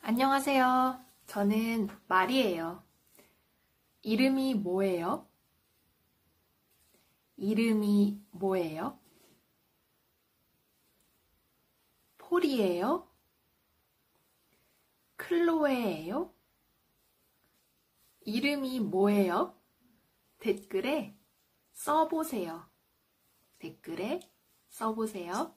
안녕하세요. 저는 말이에요. 이름이 뭐예요? 이름이 뭐예요? 폴이에요? 클로에예요? 이름이 뭐예요? 댓글에 써보세요. 댓글에 써보세요.